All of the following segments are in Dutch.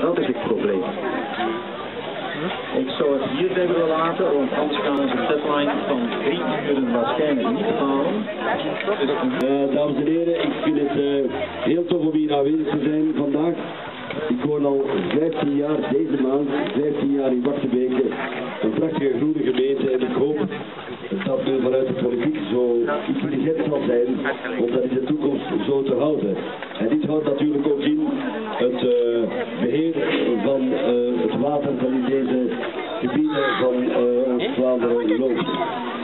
Dat is het probleem. Ik zou het hierbij willen laten, want anders gaan we de deadline van drie uur waarschijnlijk niet halen. Uh, dames en heren, ik vind het uh, heel tof om hier aanwezig te zijn vandaag. Ik woon al 15 jaar, deze maand, 15 jaar in Wachtenbeke. Een prachtige groene gemeente en ik hoop dat men vanuit de politiek zo intelligent zal zijn om dat in de toekomst zo te houden. En dit houdt natuurlijk ook in het uh, beheer van het water in deze gebieden van ons Vlaanderen loopt.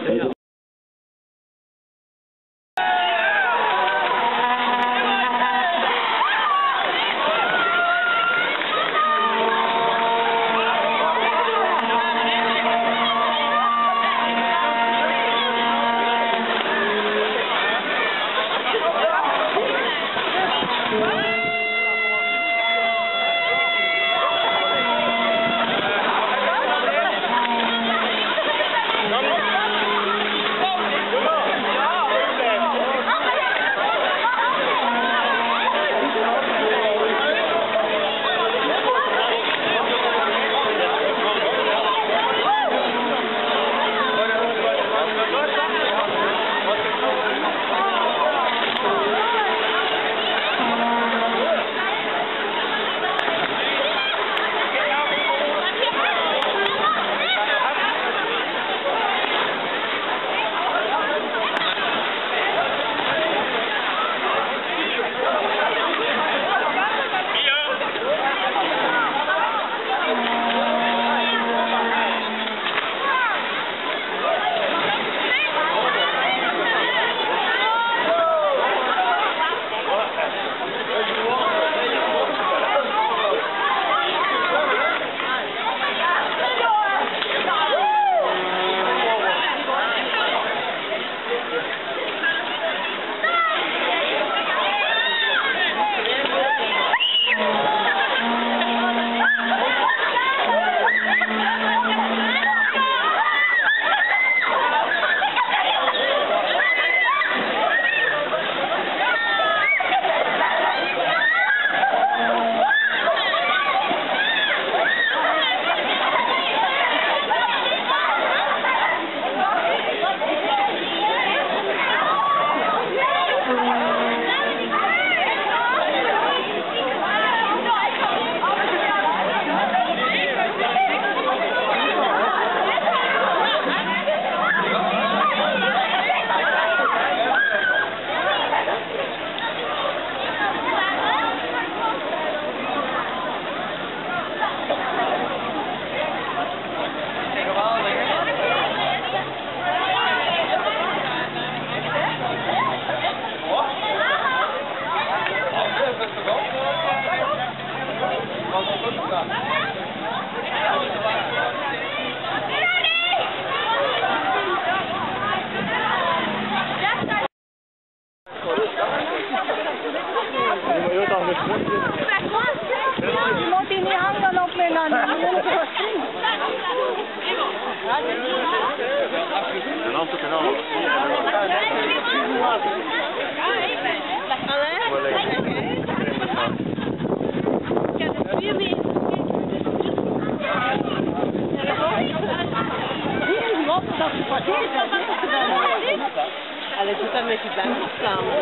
Dat met je banden samen.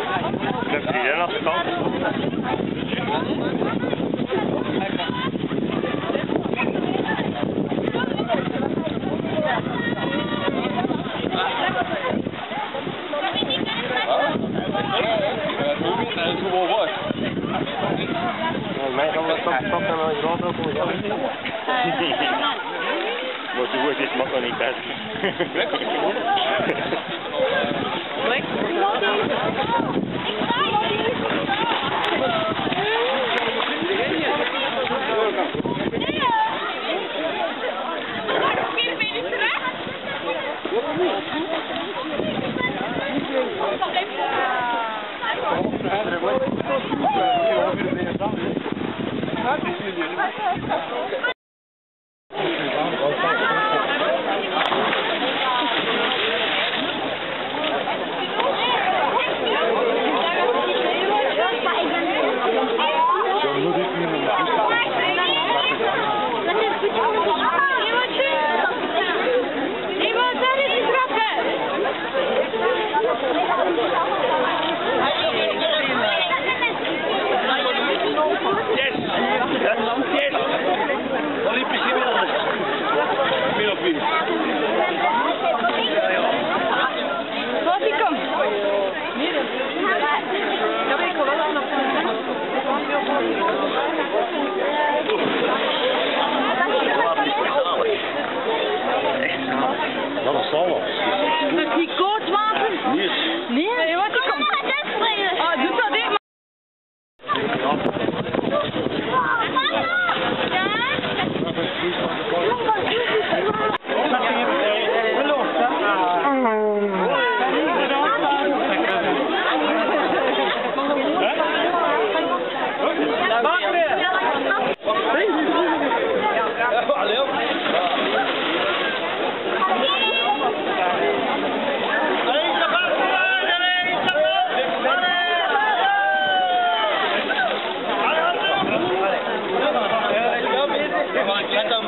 Naar de grond ook om Maar zo goed is mag nog niet best. Sabe, filho? Levanta